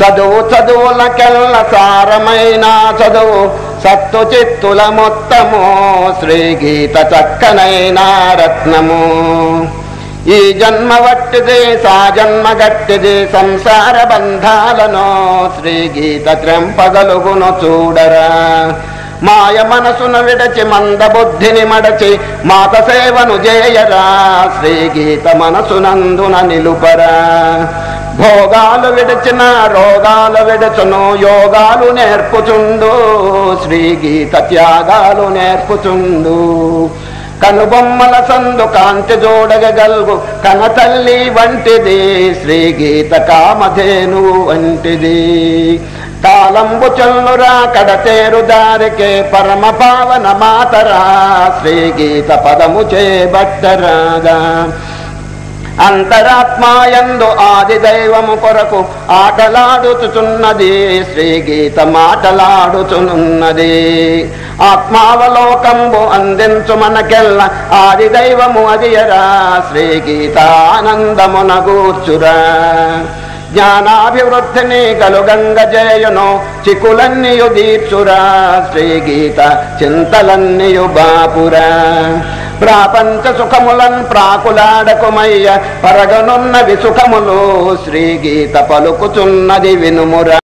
చదువు చదువులకెల్ల సారమైన చదువు. సత్తు చిత్తుల మొత్తము శ్రీగీత చక్కనైన రత్నము. ఈ జన్మ వట్టిది సా జన్మ గట్టిది సంసార బంధాలను శ్రీగీత త్రెంపగలుగును చూడరా. మాయ మనసును విడచి మంద బుద్ధిని మడచి మాత సేవను చేయరా శ్రీగీత మనసునందున నిలుపరా. భోగాలు విడచిన రోగాలు విడచును యోగాలు నేర్పుచుండు శ్రీ గీత త్యాగాలు నేర్పుచుండు. కనుబొమ్మల సందు కాంతి జోడగగల్గు కన తల్లి వంటిది శ్రీగీత కామధేను వంటిది. కాలంబు చల్లురా కడతేరు దారికే పరమ పావన మాతరా శ్రీ గీత పదము చేబట్టరాగా. అంతరాత్మాయందు ఆది దైవము కొరకు ఆటలాడుచుచున్నది శ్రీగీత మాటలాడుచునున్నది ఆత్మావలోకంబు అందించు మనకెల్ల ఆది దైవము అదియరా శ్రీగీత ఆనందమున గూర్చురా. జ్ఞానాభివృద్ధిని కలుగంగ జయును చికులన్నీయు దీర్చురా శ్రీ గీత చింతలన్నీయు బాపురా. ప్రాపంచ సుఖములన్ ప్రాకులాడకుమయ్య పరగనున్నవి సుఖములు శ్రీగీత పలుకుచున్నది వినుమురా.